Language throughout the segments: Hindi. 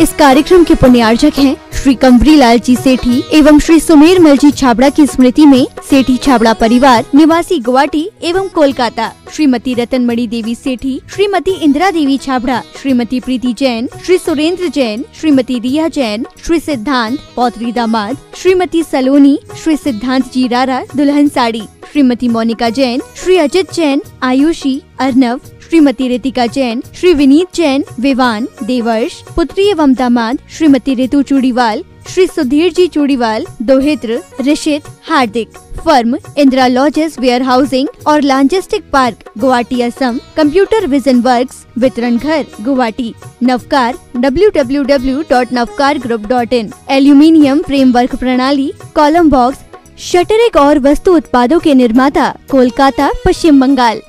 इस कार्यक्रम के पुण्यार्जक हैं श्री कमरी लाल जी सेठी एवं श्री सुमेर मल जी छाबड़ा की स्मृति में सेठी छाबड़ा परिवार, निवासी गुवाहाटी एवं कोलकाता। श्रीमती रतनमणि देवी सेठी, श्रीमती इंदिरा देवी छाबड़ा, श्रीमती प्रीति जैन, श्री सुरेंद्र जैन, श्रीमती रिया जैन, श्री सिद्धांत पौत्री दामाद, श्रीमती सलोनी, श्री सिद्धांत जी रारा दुल्हन साड़ी, श्रीमती मोनिका जैन, श्री अजित जैन, आयुषी, अर्नव श्रीमती रितिका जैन, श्री विनीत जैन, विवान, देवर्ष, पुत्री एवं दामाद, Shrimati Ritu Churiwal, Shri Sudhir ji Churiwal, दोहित्र Rishit Hardik, firm, Indira lodges warehousing और logistic park, Guwahati Assam, computer vision works, वितरण घर, Guwahati, Navkar www.navkargroup.in aluminium framework प्रणाली, कॉलम बॉक्स शटर एक और वस्तु उत्पादों के निर्माता, कोलकाता, पश्चिम बंगाल।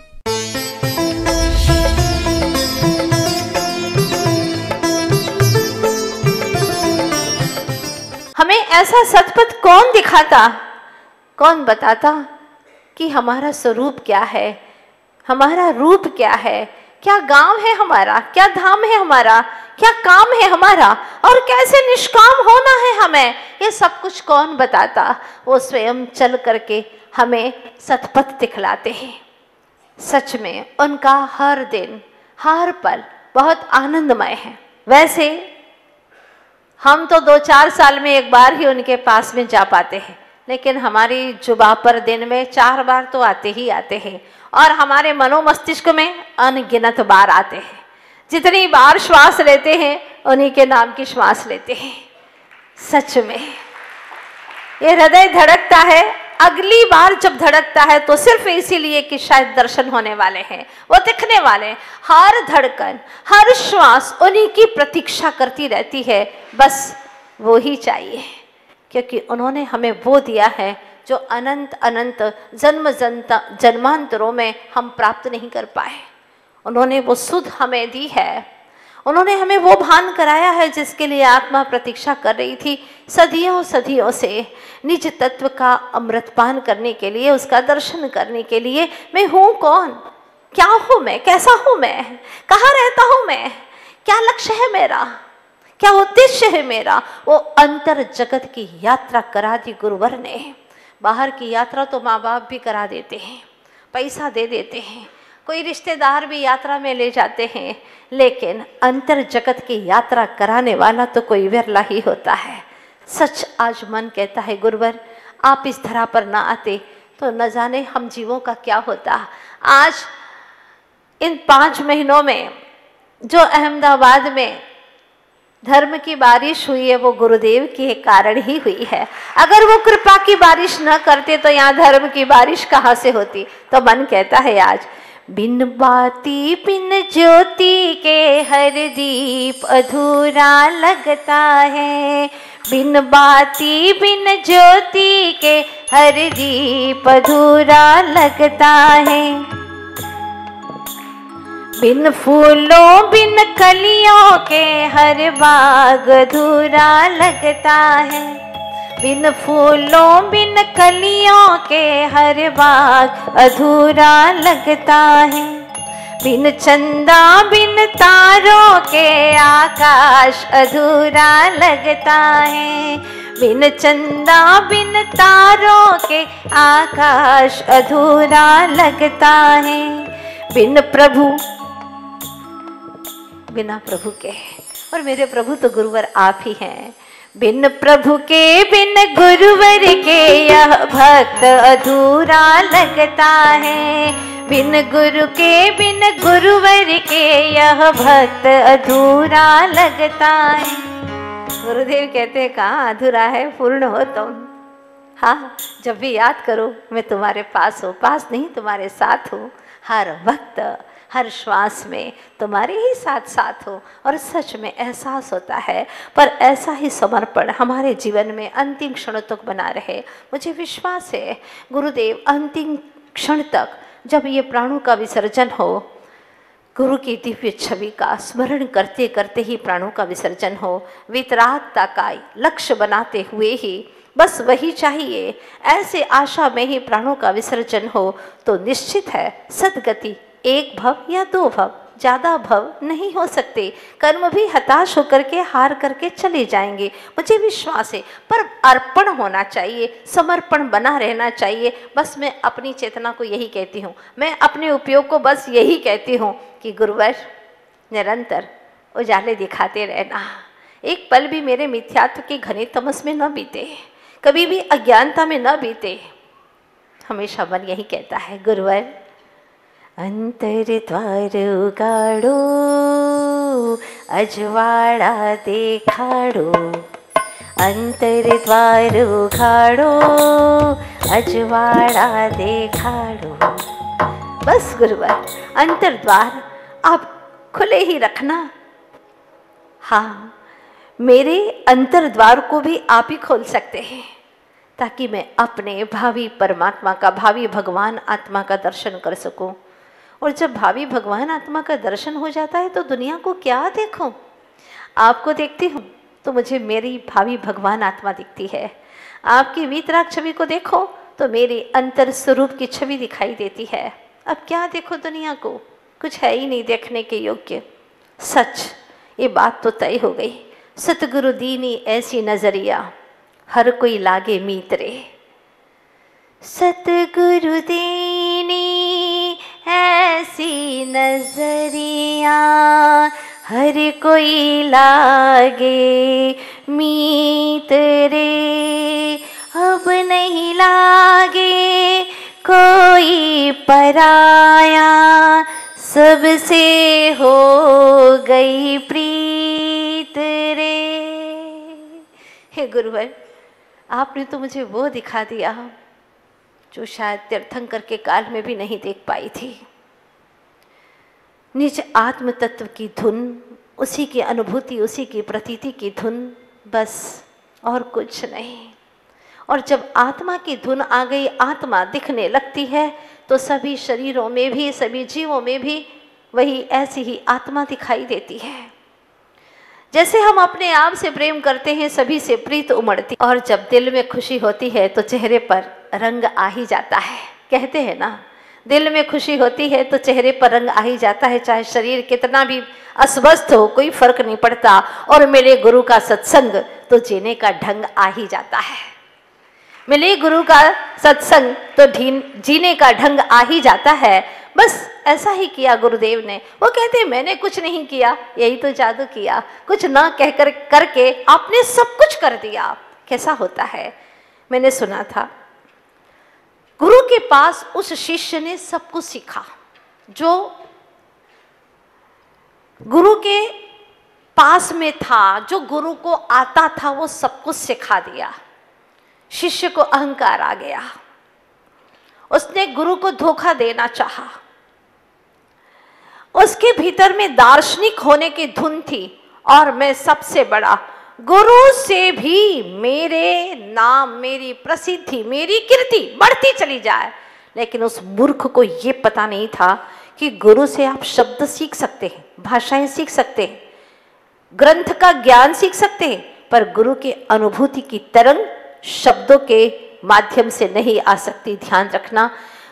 ऐसा सतपथ कौन दिखाता? कौन बताता कि हमारा स्वरूप क्या है? हमारा रूप क्या है? क्या गाँव है हमारा? क्या धाम है हमारा? क्या काम है हमारा? और कैसे निष्काम होना है हमें? ये सब कुछ कौन बताता? वो स्वयं चल करके हमें सतपथ दिखलाते हैं। सच में उनका हर दिन, हर पल बहुत आनंदमय है। वैसे हम तो दो चार साल में एक बार ही उनके पास में जा पाते हैं, लेकिन हमारी जुबा पर दिन में चार बार तो आते ही आते हैं और हमारे मनोमस्तिष्क में अनगिनत बार आते हैं। जितनी बार श्वास लेते हैं, उन्हीं के नाम की श्वास लेते हैं। सच में, ये हृदय धड़कता है अगली बार जब धड़कता है तो सिर्फ़ इसीलिए कि शायद दर्शन होने वाले हैं, वो दिखने वाले हर धड़कन, हर श्वास उन्हीं की प्रतीक्षा करती रहती है। बस वो ही चाहिए, क्योंकि उन्होंने हमें वो दिया है जो अनंत अनंत, जन्म, जनता, जन्मांतरों में हम प्राप्त नहीं कर पाए। उन्होंने वो सुध हमें दी है। उन्होंने हमें वो भान कराया है जिसके लिए आत्मा प्रतीक्षा कर रही थी सदियों सदियों से। निज तत्व का अमृतपान करने के लिए, उसका दर्शन करने के लिए मैं हूँ कौन? क्या हूँ मैं? कैसा हूँ मैं? कहाँ रहता हूँ मैं? क्या लक्ष्य है मेरा? क्या उद्देश्य है मेरा? वो अंतर जगत की यात्रा करा दी गुरुवर ने। बाहर की यात्रा तो माँ बाप भी करा देते हैं, पैसा दे देते हैं। कोई रिश्तेदार भी यात्रा में ले जाते हैं, लेकिन अंतर जगत की यात्रा कराने वाला तो कोई विरला ही होता है। सच आज मन कहता है, गुरुवर, आप इस धरा पर ना आते तो न जाने हम जीवों का क्या होता। आज इन पाँच महीनों में जो अहमदाबाद में धर्म की बारिश हुई है, वो गुरुदेव के कारण ही हुई है। अगर वो कृपा की बारिश न करते तो यहाँ धर्म की बारिश कहाँ से होती? तो मन कहता है आज बिन बाती बिन ज्योति के हर दीप अधूरा लगता है। बिन बाती बिन ज्योति के हर दीप अधूरा लगता है। बिन फूलों बिन कलियों के हर बाग अधूरा लगता है। बिन फूलों, बिन कलियों के हर बाग अधूरा लगता है। बिन चंदा, बिन तारों के आकाश अधूरा लगता है। बिन चंदा, बिन तारों के आकाश अधूरा लगता है। बिन प्रभु, बिना प्रभु के। और मेरे प्रभु तो गुरुवर आप ही हैं। बिन प्रभु के, बिन गुरुवर के यह भक्त अधूरा लगता है। बिन गुरु के, बिन गुरुवर के यह भक्त अधूरा लगता है। गुरुदेव कहते हैं, कहाँ अधूरा है? पूर्ण हो तुम। हाँ जब भी याद करो, मैं तुम्हारे पास हूँ, पास नहीं, तुम्हारे साथ हूँ। हर वक्त, हर श्वास में तुम्हारे ही साथ साथ हो। और सच में एहसास होता है, पर ऐसा ही समर्पण हमारे जीवन में अंतिम क्षण तक बना रहे। मुझे विश्वास है, गुरुदेव, अंतिम क्षण तक जब ये प्राणों का विसर्जन हो, गुरु की दिव्य छवि का स्मरण करते करते ही प्राणों का विसर्जन हो, वितरागता का लक्ष्य बनाते हुए ही बस वही चाहिए। ऐसे आशा में ही प्राणों का विसर्जन हो तो निश्चित है, सदगति एक भव या दो भव, ज़्यादा भव नहीं हो सकते। कर्म भी हताश होकर के, हार करके चले जाएँगे। मुझे विश्वास है, पर अर्पण होना चाहिए, समर्पण बना रहना चाहिए। बस मैं अपनी चेतना को यही कहती हूँ। मैं अपने उपयोग को बस यही कहती हूँ कि गुरुवर, निरंतर उजाले दिखाते रहना। एक पल भी मेरे मिथ्यात्व के घने तमस में न बीते। कभी भी अज्ञानता में न बीते। हमेशा मन यही कहता है, गुरुवर, अंतर द्वार उगाड़ो, अजवाड़ा देखाड़ो, अंतर द्वार उगाड़ो अजवाड़ा देखाड़ो। बस गुरुवर, अंतर द्वार आप खुले ही रखना। हाँ मेरे अंतर द्वार को भी आप ही खोल सकते हैं, ताकि मैं अपने भावी परमात्मा का, भावी भगवान आत्मा का दर्शन कर सकूँ। और जब भावी भगवान आत्मा का दर्शन हो जाता है तो दुनिया को क्या देखूँ? आपको देखती हूँ तो मुझे मेरी भावी भगवान आत्मा दिखती है। आपकी वीतराग छवि को देखो तो मेरी अंतर स्वरूप की छवि दिखाई देती है। अब क्या देखो दुनिया को? कुछ है ही नहीं देखने के योग्य। सच, ये बात तो तय हो गई। सतगुरु दीनी ऐसी नज़रिया, हर कोई लागे मीतरे सतगुरु दीनी ऐसी नज़रिया, हर कोई लागे मीत रे। अब नहीं लागे कोई पराया, सबसे हो गई प्रीत। रे हे गुरुवर, आपने तो मुझे वो दिखा दिया जो शायद तीर्थंकर के काल में भी नहीं देख पाई थी। निज आत्म तत्व की धुन, उसी की अनुभूति, उसी की प्रतीति की धुन, बस और कुछ नहीं। और जब आत्मा की धुन आ गई, आत्मा दिखने लगती है तो सभी शरीरों में भी, सभी जीवों में भी वही ऐसी ही आत्मा दिखाई देती है। जैसे हम अपने आप से प्रेम करते हैं, सभी से प्रीत उमड़ती और जब दिल में खुशी होती है तो चेहरे पर रंग आ ही जाता है। कहते हैं ना, दिल में खुशी होती है तो चेहरे पर रंग आ ही जाता है। चाहे शरीर कितना भी अस्वस्थ हो, कोई फ़र्क नहीं पड़ता। और मेरे गुरु का सत्संग तो जीने का ढंग आ ही जाता है। मिले गुरु का सत्संग तो जीने का ढंग आ ही जाता है। बस ऐसा ही किया गुरुदेव ने। वो कहते मैंने कुछ नहीं किया, यही तो जादू किया। कुछ ना कहकर, करके आपने सब कुछ कर दिया। कैसा होता है? मैंने सुना था। गुरु के पास उस शिष्य ने सब कुछ सीखा, जो गुरु के पास में था, जो गुरु को आता था, वो सब कुछ सिखा दिया। शिष्य को अहंकार आ गया। उसने गुरु को धोखा देना चाहा। उसके भीतर में दार्शनिक होने की धुन थी और मैं सबसे बड़ा। गुरु से भी मेरे नाम, मेरी प्रसिद्धि, मेरी कीर्ति बढ़ती चली जाए। लेकिन उस मूर्ख को यह पता नहीं था कि गुरु से आप शब्द सीख सकते हैं, भाषाएँ सीख सकते हैं, ग्रंथ का ज्ञान सीख सकते हैं, पर गुरु के अनुभूति की तरंग शब्दों के माध्यम से नहीं आ सकती। ध्यान रखना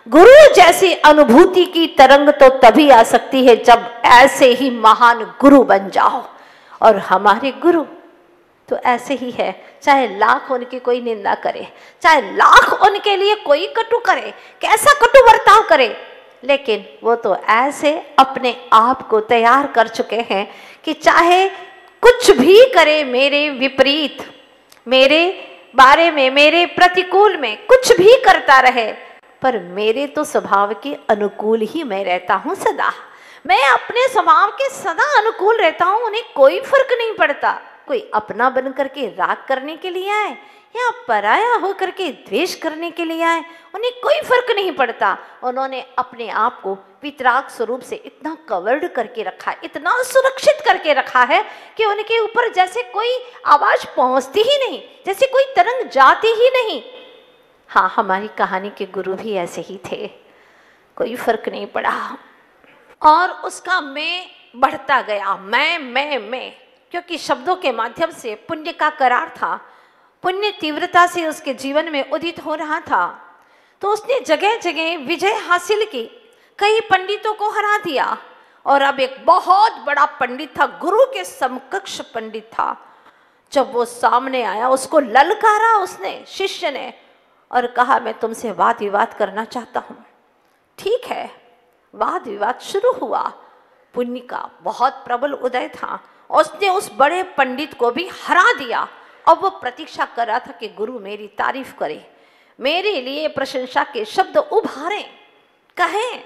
गुरु जैसी अनुभूति की तरंग तो तभी आ सकती है जब ऐसे ही महान गुरु बन जाओ। और हमारे गुरु तो ऐसे ही है। चाहे लाख उनकी कोई निंदा करे, चाहे लाख उनके लिए कोई कटु करे, कैसा कटु बर्ताव करे, लेकिन वो तो ऐसे अपने आप को तैयार कर चुके हैं कि चाहे कुछ भी करे मेरे विपरीत, मेरे बारे में, मेरे प्रतिकूल में कुछ भी करता रहे पर मेरे तो स्वभाव के अनुकूल ही मैं रहता हूँ सदा। मैं अपने स्वभाव के सदा अनुकूल रहता हूँ, उन्हें कोई फ़र्क नहीं पड़ता। कोई अपना बन करके राग करने के लिए आए, या पराया होकर के द्वेष करने के लिए आए, उन्हें कोई फ़र्क नहीं पड़ता। उन्होंने अपने आप को पितराग स्वरूप से इतना कवर्ड करके रखा है इतना सुरक्षित करके रखा है कि उनके ऊपर जैसे कोई आवाज़ पहुँचती ही नहीं, जैसे कोई तरंग जाती ही नहीं। हाँ हमारी कहानी के गुरु भी ऐसे ही थे। कोई फ़र्क नहीं पड़ा। और उसका मैं बढ़ता गया। मैं मैं मैं। क्योंकि शब्दों के माध्यम से पुण्य का करार था। पुण्य तीव्रता से उसके जीवन में उदित हो रहा था। तो उसने जगह जगह विजय हासिल की। कई पंडितों को हरा दिया। और अब एक बहुत बड़ा पंडित था। गुरु के समकक्ष पंडित था। जब वो सामने आया, उसको ललकारा उसने, शिष्य ने। और कहा, मैं तुमसे वाद विवाद करना चाहता हूँ। ठीक है वाद विवाद शुरू हुआ। पुण्य का बहुत प्रबल उदय था। उसने उस बड़े पंडित को भी हरा दिया। अब वो प्रतीक्षा कर रहा था कि गुरु मेरी तारीफ़ करे, मेरे लिए प्रशंसा के शब्द उभारे, कहें।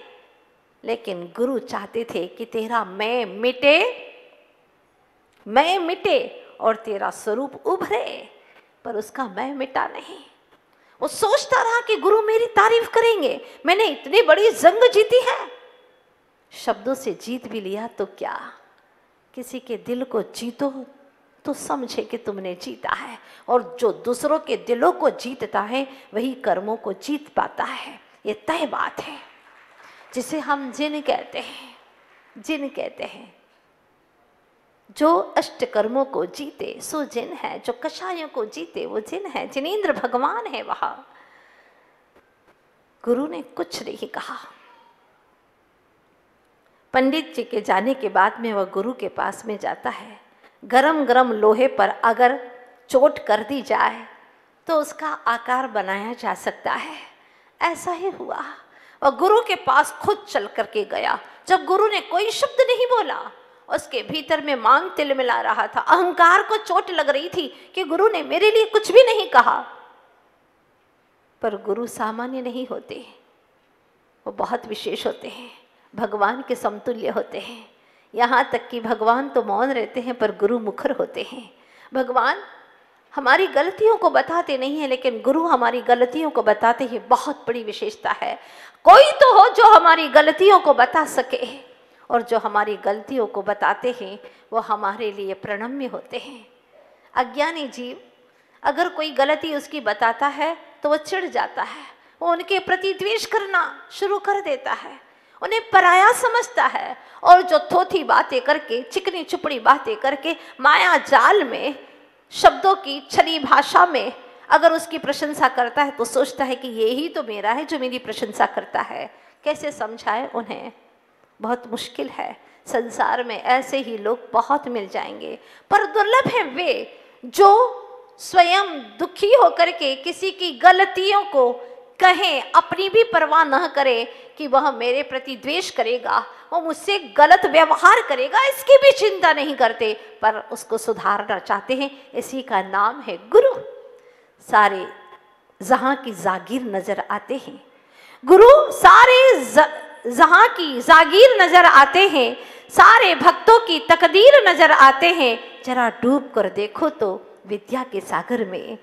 लेकिन गुरु चाहते थे कि तेरा मैं मिटे मैं मिटे और तेरा स्वरूप उभरे, पर उसका मैं मिटा नहीं। वो सोचता रहा कि गुरु मेरी तारीफ़ करेंगे। मैंने इतनी बड़ी जंग जीती है। शब्दों से जीत भी लिया तो क्या? किसी के दिल को जीतो तो समझे कि तुमने जीता है। और जो दूसरों के दिलों को जीतता है, वही कर्मों को जीत पाता है। ये तय बात है। जिसे हम जिन कहते हैं, जिन कहते हैं जो अष्ट कर्मों को जीते, सो जिन है, जो कषायों को जीते, वो जिन है, जिनेन्द्र भगवान है वहाँ। गुरु ने कुछ नहीं कहा। पंडित जी के जाने के बाद में वह गुरु के पास में जाता है। गरम गरम लोहे पर अगर चोट कर दी जाए तो उसका आकार बनाया जा सकता है। ऐसा ही हुआ। वह गुरु के पास खुद चल करके गया। जब गुरु ने कोई शब्द नहीं बोला उसके भीतर में मांग तिल मिला रहा था। अहंकार को चोट लग रही थी कि गुरु ने मेरे लिए कुछ भी नहीं कहा। पर गुरु सामान्य नहीं होते वो बहुत विशेष होते हैं। भगवान के समतुल्य होते हैं। यहाँ तक कि भगवान तो मौन रहते हैं, पर गुरु मुखर होते हैं। भगवान हमारी गलतियों को बताते नहीं है, लेकिन गुरु हमारी गलतियों को बताते हैं बहुत बड़ी विशेषता है। कोई तो हो जो हमारी गलतियों को बता सके। और जो हमारी गलतियों को बताते हैं, वो हमारे लिए प्रणम्य होते हैं। अज्ञानी जीव, अगर कोई गलती उसकी बताता है तो वो चिढ़ जाता है। वो उनके प्रति द्वेष करना शुरू कर देता है। उन्हें पराया समझता है और जो थोथी बातें करके, चिकनी चुपड़ी बातें करके, माया जाल में, शब्दों की छली भाषा में अगर उसकी प्रशंसा करता है तो सोचता है कि ये ही तो मेरा है जो मेरी प्रशंसा करता है। कैसे समझाए उन्हें? बहुत मुश्किल है संसार में, ऐसे ही लोग बहुत मिल जाएँगे। पर दुर्लभ है वे जो स्वयं दुखी होकर के किसी की गलतियों को कहें, अपनी भी परवाह न करे कि वह मेरे प्रति द्वेष करेगा, वो मुझसे गलत व्यवहार करेगा, इसकी भी चिंता नहीं करते, पर उसको सुधारना चाहते हैं। इसी का नाम है गुरु। सारे जहाँ की जागीर नज़र आते हैं। गुरु सारे जहाँ की जागीर नज़र आते हैं, सारे भक्तों की तकदीर नज़र आते हैं। जरा डूब कर देखो तो विद्या के सागर में।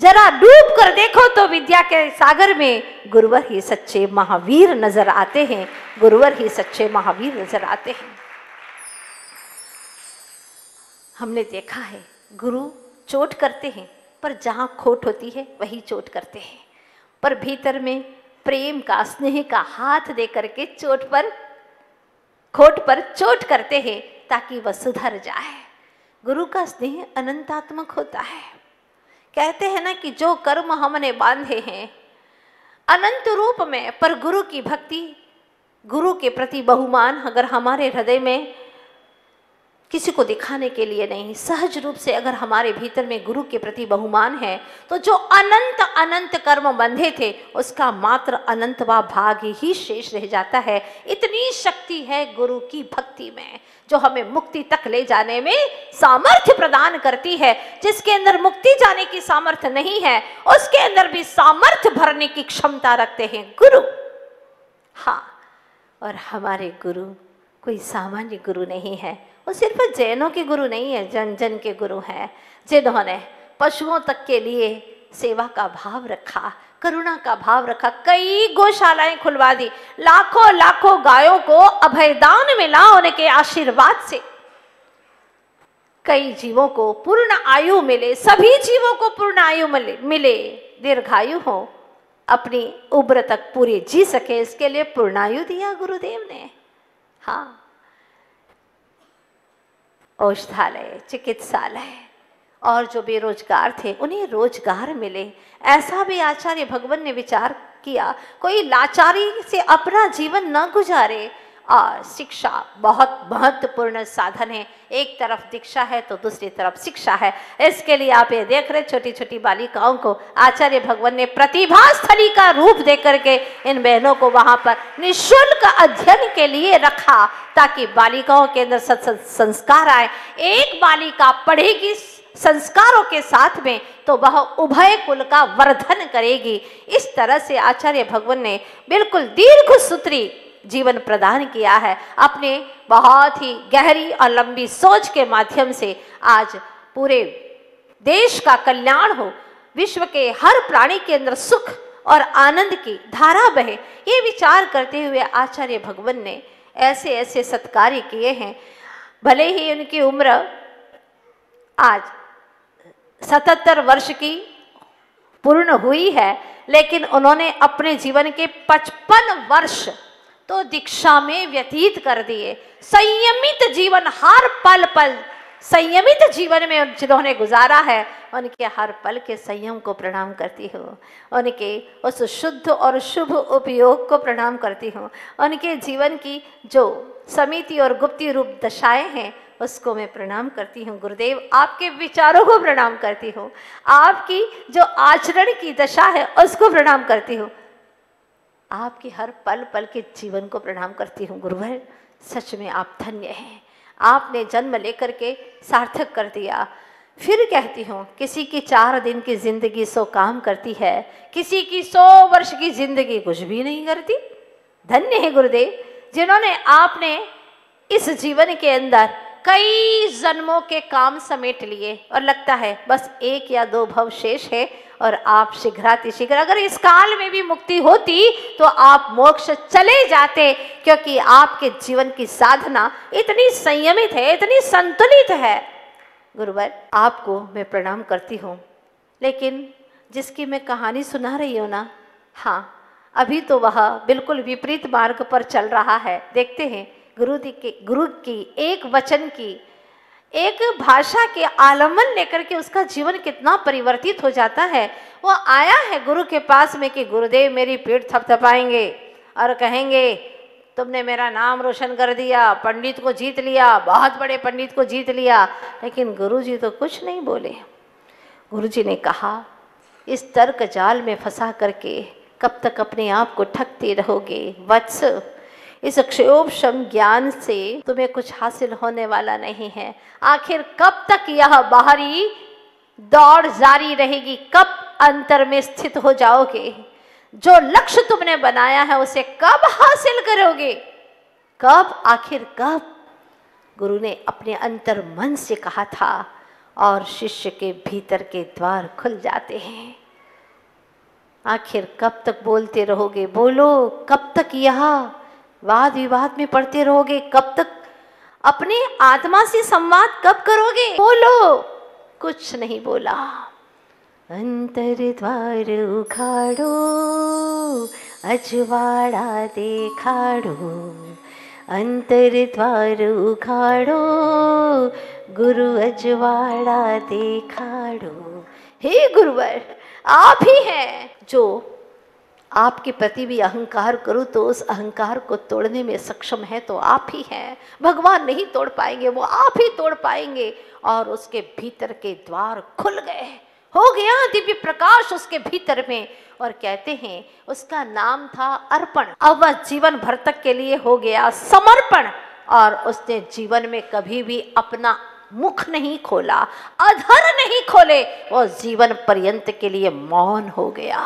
जरा डूब कर देखो तो विद्या के सागर में। गुरुवर ही सच्चे महावीर नज़र आते हैं। गुरुवर ही सच्चे महावीर नज़र आते हैं। हमने देखा है, गुरु चोट करते हैं, पर जहाँ खोट होती है, वही चोट करते हैं। पर भीतर में प्रेम का, स्नेह का हाथ दे करके चोट पर, खोट पर चोट करते हैं ताकि वह सुधर जाए। गुरु का स्नेह अनंतात्मक होता है। कहते हैं ना कि जो कर्म हमने बांधे हैं, अनंत रूप में पर गुरु की भक्ति, गुरु के प्रति बहुमान अगर हमारे हृदय में किसी को दिखाने के लिए नहीं। सहज रूप से अगर हमारे भीतर में गुरु के प्रति बहुमान है तो जो अनंत अनंत कर्म बंधे थे, उसका मात्र अनंतवा भाग ही शेष रह जाता है। इतनी शक्ति है गुरु की भक्ति में, जो हमें मुक्ति तक ले जाने में सामर्थ्य प्रदान करती है। जिसके अंदर मुक्ति जाने की सामर्थ्य नहीं है, उसके अंदर भी सामर्थ्य भरने की क्षमता रखते हैं गुरु। हाँ और हमारे गुरु कोई सामान्य गुरु नहीं है। वो सिर्फ़ जैनों के गुरु नहीं है, जन जन के गुरु हैं, जिन्होंने पशुओं तक के लिए सेवा का भाव रखा, करुणा का भाव रखा, कई गौशालाएँ खुलवा दी, लाखों लाखों गायों को अभयदान मिला उनके आशीर्वाद से। कई जीवों को पूर्ण आयु मिले, सभी जीवों को पूर्ण आयु मिले मिले, दीर्घायु हो, अपनी उम्र तक पूरी जी सके, इसके लिए पूर्णायु दिया गुरुदेव ने। हाँ। औषधालय, चिकित्सालय। और जो बेरोजगार थे, उन्हें रोज़गार मिले। ऐसा भी आचार्य भगवान ने विचार किया, कोई लाचारी से अपना जीवन न गुजारे। और शिक्षा बहुत महत्वपूर्ण साधन है। एक तरफ़ दीक्षा है तो दूसरी तरफ़ शिक्षा है। इसके लिए आप ये देख रहे छोटी छोटी बालिकाओं को आचार्य भगवान ने प्रतिभा स्थली का रूप दे करके इन बहनों को वहाँ पर निशुल्क अध्ययन के लिए रखा ताकि बालिकाओं के अंदर संस्कार आए। एक बालिका पढ़ेगी संस्कारों के साथ में तो वह उभय कुल का वर्धन करेगी। इस तरह से आचार्य भगवान ने बिल्कुल दीर्घ सूत्री जीवन प्रदान किया है। अपने बहुत ही गहरी और लंबी सोच के माध्यम से आज पूरे देश का कल्याण हो, विश्व के हर प्राणी के अंदर सुख और आनंद की धारा बहे, ये विचार करते हुए आचार्य भगवान ने ऐसे ऐसे सत्कार्य किए हैं। भले ही उनकी उम्र आज सतहत्तर वर्ष की पूर्ण हुई है, लेकिन उन्होंने अपने जीवन के पचपन वर्ष तो दीक्षा में व्यतीत कर दिए। संयमित जीवन, हर पल पल। संयमित जीवन में जिन्होंने गुजारा है, उनके हर पल के संयम को प्रणाम करती हूँ। उनके उस शुद्ध और शुभ उपयोग को प्रणाम करती हूँ। उनके जीवन की जो समिति और गुप्ती रूप दशाएँ हैं, उसको मैं प्रणाम करती हूँ। गुरुदेव, आपके विचारों को प्रणाम करती हूँ। आपकी जो आचरण की दशा है, उसको प्रणाम करती हूँ। आपके हर पल पल के जीवन को प्रणाम करती हूँ, गुरुवर। सच में आप धन्य हैं। आपने जन्म लेकर के सार्थक कर दिया। फिर कहती हूँ, किसी की चार दिन की ज़िंदगी सौ काम करती है, किसी की सौ वर्ष की ज़िंदगी कुछ भी नहीं करती। धन्य है गुरुदेव, जिन्होंने आपने इस जीवन के अंदर कई जन्मों के काम समेट लिए, और लगता है बस एक या दो भव शेष है और आप शीघ्राति शीघ्र, अगर इस काल में भी मुक्ति होती तो आप मोक्ष चले जाते, क्योंकि आपके जीवन की साधना इतनी संयमित है, इतनी संतुलित है। गुरुवर, आपको मैं प्रणाम करती हूँ। लेकिन जिसकी मैं कहानी सुना रही हूँ ना हाँ अभी तो वह बिल्कुल विपरीत मार्ग पर चल रहा है। देखते हैं, गुरु की गुरु की एक वचन की एक भाषा के आलंबन लेकर के उसका जीवन कितना परिवर्तित हो जाता है। वो आया है गुरु के पास में कि, गुरुदेव, मेरी पीठ थपथपाएँगे और कहेंगे, तुमने मेरा नाम रोशन कर दिया, पंडित को जीत लिया, बहुत बड़े पंडित को जीत लिया। लेकिन गुरु जी तो कुछ नहीं बोले। गुरु जी ने कहा, इस तर्क जाल में फंसा करके कब तक अपने आप को ठगते रहोगे? वत्स इस क्षोभम ज्ञान से तुम्हें कुछ हासिल होने वाला नहीं है। आखिर कब तक यह बाहरी दौड़ जारी रहेगी? कब अंतर में स्थित हो जाओगे? जो लक्ष्य तुमने बनाया है, उसे कब हासिल करोगे? कब? आखिर कब? गुरु ने अपने अंतर मन से कहा था और शिष्य के भीतर के द्वार खुल जाते हैं। आखिर कब तक बोलते रहोगे? बोलो, कब तक यह वाद विवाद में पढ़ते रहोगे, कब तक? अपने आत्मा से संवाद कब करोगे? बोलो। कुछ नहीं बोला। अंतर द्वार उखाड़ो, अजवाड़ा देखाड़ो, अंतर द्वार उखाड़ो, गुरु अजवाड़ा देखाड़ो। हे गुरुवर, आप ही हैं जो आपके प्रति भी अहंकार करूँ तो उस अहंकार को तोड़ने में सक्षम है तो आप ही हैं। भगवान नहीं तोड़ पाएँगे, वो आप ही तोड़ पाएँगे। और उसके भीतर के द्वार खुल गए। हो गया दिव्य प्रकाश उसके भीतर में। और कहते हैं, उसका नाम था अर्पण। अब वह जीवन भर तक के लिए हो गया समर्पण। और उसने जीवन में कभी भी अपना मुख नहीं खोला, अधर नहीं खोले। वो जीवन पर्यंत के लिए मौन हो गया।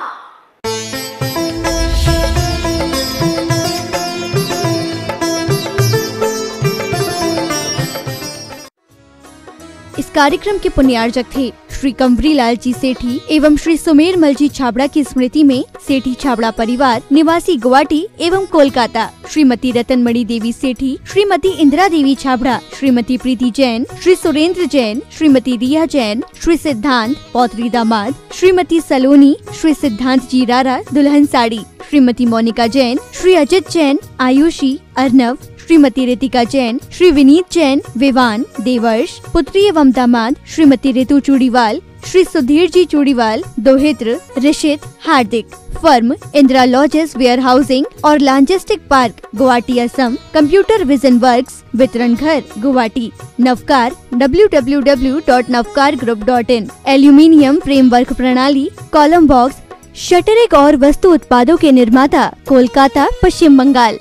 कार्यक्रम के पुण्यार्जक थे। श्री कंवरी लाल जी सेठी एवं श्री सुमेर मल जी छाबड़ा की स्मृति में सेठी छाबड़ा परिवार, निवासी गुवाहाटी एवं कोलकाता। श्रीमती रतनमणि देवी सेठी, श्रीमती इंदिरा देवी छाबड़ा, श्रीमती प्रीति जैन, श्री सुरेंद्र जैन, श्रीमती रिया जैन, श्री सिद्धांत पौत्री दामाद, श्रीमती सलोनी, श्री सिद्धांत जी रारा दुल्हन साड़ी, श्रीमती मोनिका जैन, श्री अजित जैन, आयुषी, अर्नव श्रीमती रितिका जैन, श्री विनीत जैन, विवान, देवर्ष, पुत्री एवं दामाद, Shrimati Ritu Churiwal, Shri Sudhir ji Churiwal, दोहित्र Rishit Hardik, firm, Indira lodges warehousing और logistic park, Guwahati Assam, computer vision works, वितरण घर, Guwahati, Navkar www.navkargroup.in aluminium framework प्रणाली, कॉलम बॉक्स शटर एक और वस्तु उत्पादों के निर्माता, कोलकाता, पश्चिम बंगाल।